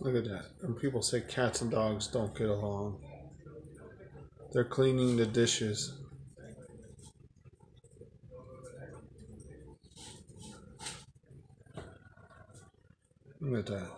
Look at that. And people say cats and dogs don't get along. They're cleaning the dishes. Look at that.